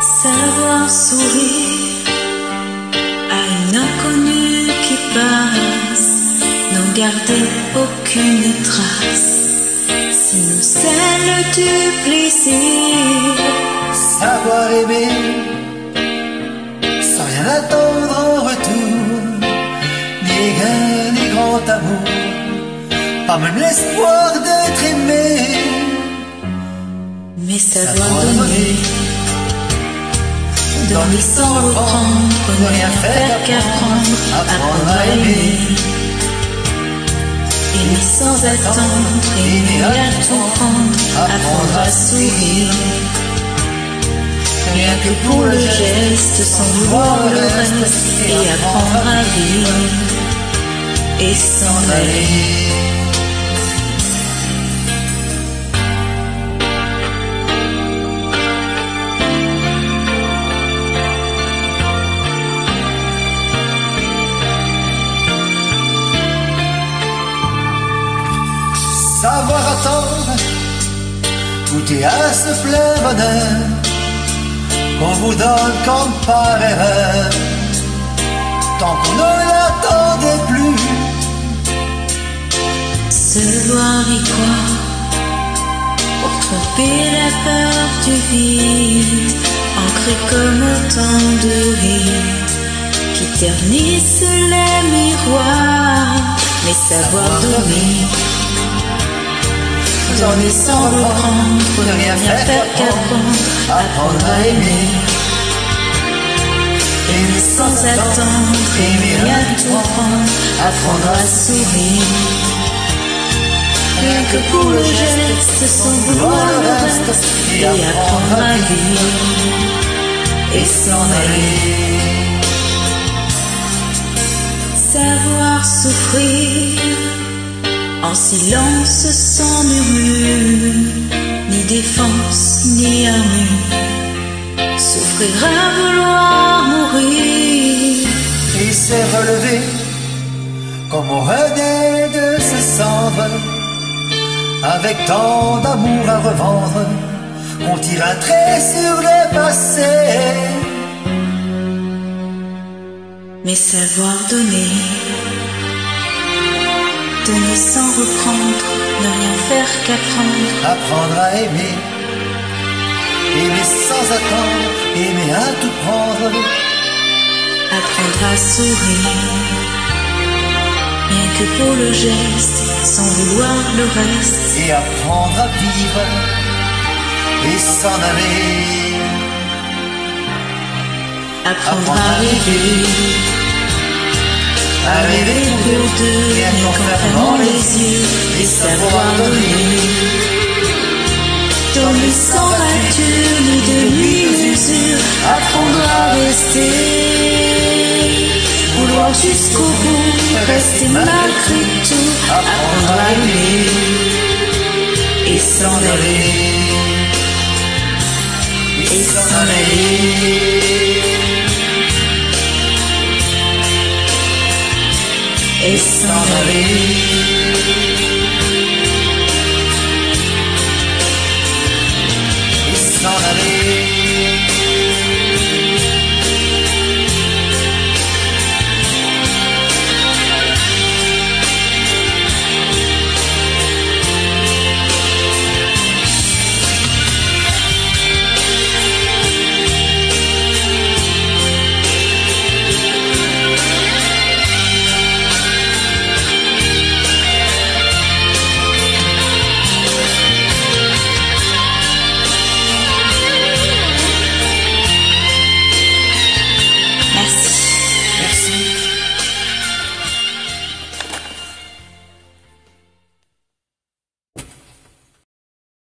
Savoir sourire à une inconnue qui passe, n'en garder aucune trace, sinon celle du plaisir. Savoir aimer ni grand amour, pas même l'espoir d'être aimé. Mais savoir donner, donner sans reprendre, ne rien faire qu'apprendre, apprendre à aimer. Aimer sans attendre, aimer à tout prendre, apprendre à sourire. Rien que pour le geste, sans vouloir le reste, et apprendre à vivre, et s'en aller. Savoir attendre, goûter à ce plein bonheur qu'on vous donne comme par erreur, tant qu'on ne l'attendait plus. Se voir y croire pour tromper la peur du vide, ancré comme autant de rides qui ternissent les miroirs, mais savoir donner. Donner sans reprendre, ne rien faire qu'apprendre, apprendre à aimer. Aimer sans attendre, aimer à tout prendre, apprendre à sourire. Rien que pour le geste, sans vouloir le et apprendre à vivre et s'en aller. Savoir souffrir en silence sans murmure, ni défense ni armure. Souffrir à vouloir mourir. Et s'est relevé comme on renaît de ses cendres, avec tant d'amour à revendre, qu'on tire un trait sur le passé. Mais savoir donner, donner sans reprendre, ne rien faire qu'apprendre, Apprendre à aimer, aimer sans attendre, aimer à tout prendre. apprendre à sourire. Que pour le geste, sans vouloir le reste, et apprendre à vivre et s'en aller. apprendre à rêver. À rêver pour deux, qu'en qu'en fermant les yeux et et savoir donner. Donner sans rature ni demi-mesure, apprendre à rester. Jusqu'au bout, rester malgré tout, apprendre à aimer et s'en aller. Et s'en aller. Et s'en aller.